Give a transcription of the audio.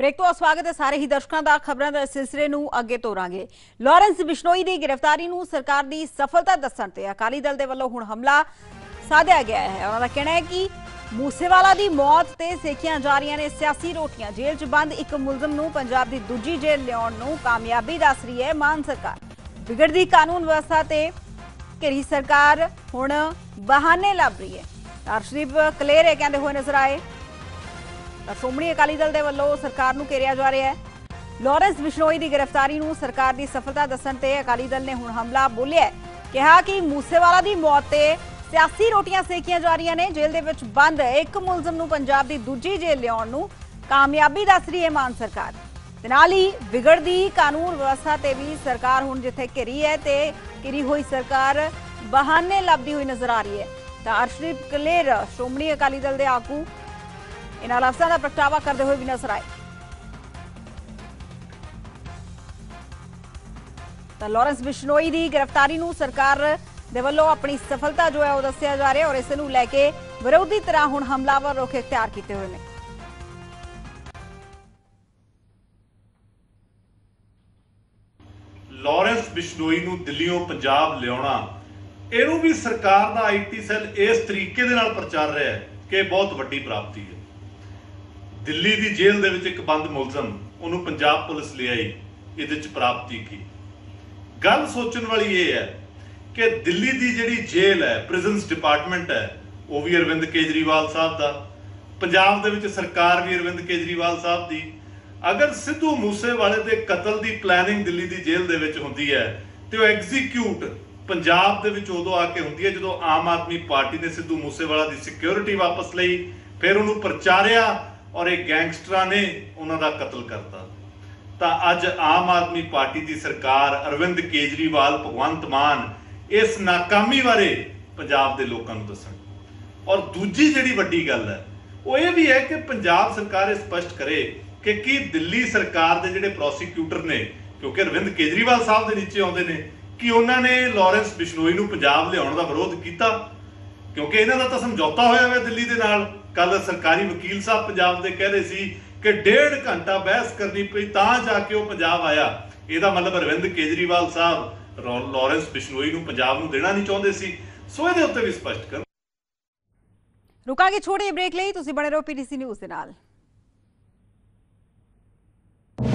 Break ਤੋਂ ਸਵਾਗਤ ਹੈ ਸਾਰੇ ਹੀ ਦਰਸ਼ਕਾਂ ਦਾ। ਖਬਰਾਂ ਦੇ ਸਿਲਸਿਲੇ ਨੂੰ ਅੱਗੇ ਤੋਰਾਂਗੇ। ਲਾਰੈਂਸ ਬਿਸ਼ਨੋਈ ਦੀ ਗ੍ਰਿਫਤਾਰੀ ਨੂੰ ਸਰਕਾਰ ਦੀ ਸਫਲਤਾ ਦੱਸਣ ਤੇ ਅਕਾਲੀ ਦਲ ਦੇ ਵੱਲੋਂ ਹੁਣ ਹਮਲਾ ਸਾਧਿਆ ਗਿਆ ਹੈ। ਉਹਨਾਂ ਦਾ ਕਹਿਣਾ ਹੈ ਕਿ ਮੂਸੇਵਾਲਾ ਦੀ ਮੌਤ ਤੇ ਸੇਖੀਆਂ ਜਾ ਰਹੀਆਂ ਨੇ ਸਿਆਸੀ ਰੋਟੀਆਂ। ਜੇਲ੍ਹ 'ਚ ਬੰਦ ਇੱਕ ਮੁਲਜ਼ਮ ਨੂੰ ਪੰਜਾਬ ਦੀ ਦੂਜੀ ਜੇਲ੍ਹ ਲਿਆਉਣ ਨੂੰ ਕਾਮਯਾਬੀ ਦੱਸ ਰਹੀ ਹੈ ਮਾਨ ਸਰਕਾਰ। ਵਿਗੜਦੀ ਕਾਨੂੰਨ ਵਿਵਸਥਾ ਤੇ ਘਿਰੀ ਸਰਕਾਰ ਹੁਣ ਬਹਾਨੇ ਲੱਭ ਰਹੀ ਹੈ। ਅਰਸ਼ਦੀਪ ਕਲੇਰੇ ਕਹਿੰਦੇ ਹੋਏ ਨਜ਼ਰ ਆਏ। ਸ਼੍ਰੋਮਣੀ ਅਕਾਲੀ ਦਲ ਦੇ ਵੱਲੋਂ ਸਰਕਾਰ ਨੂੰ ਘੇਰਿਆ ਜਾ ਰਿਹਾ ਹੈ। ਲਾਰੈਂਸ ਬਿਸ਼ਨੋਈ ਦੀ ਗ੍ਰਿਫਤਾਰੀ ਨੂੰ ਸਰਕਾਰ ਦੀ ਸਫਲਤਾ ਦੱਸਣ ਤੇ ਅਕਾਲੀ ਦਲ ਨੇ ਹੁਣ ਹਮਲਾ ਬੋਲਿਆ ਕਿਹਾ ਕਿ ਮੂਸੇਵਾਲਾ ਦੀ ਮੌਤ ਤੇ ਸਿਆਸੀ ਰੋਟੀਆਂ ਸੇਕੀਆਂ ਜਾ ਰਹੀਆਂ ਨੇ, ਜੇਲ੍ਹ ਦੇ ਵਿੱਚ ਬੰਦ ਇੱਕ ਮੁਲਜ਼ਮ ਨੂੰ ਪੰਜਾਬ ਦੀ ਦੂਜੀ ਜੇਲ੍ਹ ਲਿਆਉਣ ਨੂੰ ਕਾਮਯਾਬੀ ਦੱਸ ਰਹੀ ਹੈ ਮਾਨ ਸਰਕਾਰ। ਤੇ ਨਾਲ ਹੀ ਵਿਗੜਦੀ ਕਾਨੂੰਨ ਵਿਵਸਥਾ ਤੇ ਵੀ ਸਰਕਾਰ ਹੁਣ ਜਿੱਥੇ ਘਿਰੀ ਹੈ ਤੇ ਘਿਰੀ ਹੋਈ ਸਰਕਾਰ ਬਹਾਨੇ ਲੱਭਦੀ ਹੋਈ ਨਜ਼ਰ ਆ ਰਹੀ ਹੈ। ਤਾਂ ਅਰਸ਼ਦੀਪ ਕਲੇਰ, ਸ਼੍ਰੋਮਣੀ ਅਕਾਲੀ ਦਲ ਦੇ ਆਗੂ ਇਹਨਾਂ ਲਫ਼ਜ਼ਾਂ ਦਾ ਪ੍ਰਗਟਾਵਾ ਕਰਦੇ ਹੋਏ ਵੀ ਨਜ਼ਰ ਆਏ। ਤਾਂ ਲਾਰੈਂਸ ਬਿਸ਼ਨੋਈ ਦੀ ਗ੍ਰਿਫਤਾਰੀ ਨੂੰ ਸਰਕਾਰ ਦੇ ਵੱਲੋਂ ਆਪਣੀ ਸਫਲਤਾ ਜੋ ਹੈ ਉਹ ਦੱਸਿਆ ਜਾ ਰਿਹਾ ਔਰ ਇਸ ਨੂੰ ਲੈ ਕੇ ਵਿਰੋਧੀ ਤਰ੍ਹਾਂ ਹੁਣ ਹਮਲਾਵਰ ਰੁਖ ਇਖਤਿਆਰ ਕੀਤੇ ਹੋਏ ਨੇ। ਲਾਰੈਂਸ ਬਿਸ਼ਨੋਈ ਨੂੰ ਦਿੱਲੀੋਂ ਪੰਜਾਬ ਲਿਆਉਣਾ, ਇਹਨੂੰ ਵੀ ਸਰਕਾਰ ਦਾ ਆਈਟੀ ਸੈੱਲ ਇਸ ਤਰੀਕੇ ਦੇ ਨਾਲ ਪ੍ਰਚਾਰ ਰਿਹਾ ਹੈ ਕਿ ਬਹੁਤ ਵੱਡੀ ਪ੍ਰਾਪਤੀ ਹੈ। ਦਿੱਲੀ ਦੀ ਜੇਲ੍ਹ ਦੇ ਵਿੱਚ ਇੱਕ ਬੰਦ ਮੁਲਜ਼ਮ ਉਹਨੂੰ ਪੰਜਾਬ ਪੁਲਿਸ ਲਿਆਈ ਇਹਦੇ 'ਚ ਪ੍ਰਾਪਤੀ ਕੀ? ਗੱਲ ਸੋਚਣ ਵਾਲੀ ਇਹ ਹੈ ਕਿ ਦਿੱਲੀ ਦੀ ਜਿਹੜੀ ਜੇਲ੍ਹ ਹੈ ਪ੍ਰਿਜ਼ਨਸ ਡਿਪਾਰਟਮੈਂਟ ਹੈ, ਉਹ ਵੀ ਅਰਵਿੰਦ ਕੇਜਰੀਵਾਲ ਸਾਹਿਬ ਦਾ, ਪੰਜਾਬ ਦੇ ਵਿੱਚ ਸਰਕਾਰ ਵੀ ਅਰਵਿੰਦ ਕੇਜਰੀਵਾਲ ਸਾਹਿਬ ਦੀ। ਅਗਰ ਸਿੱਧੂ ਮੂਸੇਵਾਲੇ ਦੇ ਕਤਲ ਦੀ ਪਲੈਨਿੰਗ ਦਿੱਲੀ ਦੀ ਜੇਲ੍ਹ ਦੇ ਵਿੱਚ ਹੁੰਦੀ ਹੈ, ਤੇ ਉਹ ਐਗਜ਼ੀਕਿਊਟ ਪੰਜਾਬ ਦੇ ਵਿੱਚ ਉਦੋਂ ਆ ਕੇ ਹੁੰਦੀ ਹੈ ਜਦੋਂ ਆਮ ਆਦਮੀ ਪਾਰਟੀ ਨੇ ਸਿੱਧੂ ਮੂਸੇਵਾਲਾ ਦੀ ਸਿਕਿਉਰਿਟੀ ਵਾਪਸ ਲਈ, ਫਿਰ ਉਹਨੂੰ ਪ੍ਰਚਾਰਿਆ ਔਰ ਇਹ ਗੈਂਗਸਟਰਾਂ ਨੇ ਉਹਨਾਂ ਦਾ ਕਤਲ ਕਰਤਾ। ਤਾਂ ਅੱਜ ਆਮ ਆਦਮੀ ਪਾਰਟੀ ਦੀ ਸਰਕਾਰ ਅਰਵਿੰਦ ਕੇਜਰੀਵਾਲ, ਭਗਵੰਤ ਮਾਨ ਇਸ ਨਾਕਾਮੀ ਬਾਰੇ ਪੰਜਾਬ ਦੇ ਲੋਕਾਂ ਨੂੰ ਦੱਸਣ। ਔਰ ਦੂਜੀ ਜਿਹੜੀ ਵੱਡੀ ਗੱਲ ਹੈ, ਉਹ ਇਹ ਵੀ ਹੈ ਕਿ ਪੰਜਾਬ ਸਰਕਾਰ ਇਹ ਸਪਸ਼ਟ ਕਰੇ ਕਿ ਕੀ ਦਿੱਲੀ ਸਰਕਾਰ ਦੇ ਜਿਹੜੇ ਪ੍ਰੋਸੀਕਿਊਟਰ ਨੇ, ਕਿਉਂਕਿ ਅਰਵਿੰਦ ਕੇਜਰੀਵਾਲ ਸਾਹਿਬ ਦੇ ਨੀਚੇ ਆਉਂਦੇ ਨੇ, ਕਿ ਉਹਨਾਂ ਨੇ ਲਾਰੈਂਸ ਬਿਸ਼ਨੋਈ ਨੂੰ ਪੰਜਾਬ ਲਿਆਉਣ ਦਾ ਵਿਰੋਧ ਕੀਤਾ? ਕਿਉਂਕਿ ਇਹਨਾਂ ਦਾ ਤਾਂ ਸਮਝੌਤਾ ਹੋਇਆ ਹੋਇਆ ਦਿੱਲੀ ਦੇ ਨਾਲ। ਕੱਲ ਸਰਕਾਰੀ ਵਕੀਲ ਸਾਹਿਬ ਪੰਜਾਬ ਦੇ ਕਹਿ ਰਹੇ ਸੀ ਕਿ ਡੇਢ ਘੰਟਾ ਬਹਿਸ ਕਰਨੀ ਪਈ ਤਾਂ ਜਾ ਕੇ ਉਹ ਪੰਜਾਬ ਆਇਆ। ਇਹਦਾ ਮਤਲਬ ਅਰਵਿੰਦ ਕੇਜਰੀਵਾਲ ਸਾਹਿਬ, ਰੌ- ਲਾਰੈਂਸ ਬਿਸ਼ਨੋਈ ਨੂੰ ਪੰਜਾਬ ਨੂੰ ਦੇਣਾ ਨਹੀਂ ਚਾਹੁੰਦੇ ਸੀ। ਸੋ ਇਹਦੇ ਉੱਤੇ ਵੀ ਸਪਸ਼ਟ ਕਰ ਰੁਕਾਂਗੇ, ਛੋਟੇ ਬ੍ਰੇਕ ਲਈ। ਤੁਸੀਂ ਬਣੇ ਰਹੋ ਪੀਟੀਸੀ ਨਿਊਜ਼ ਦੇ ਨਾਲ।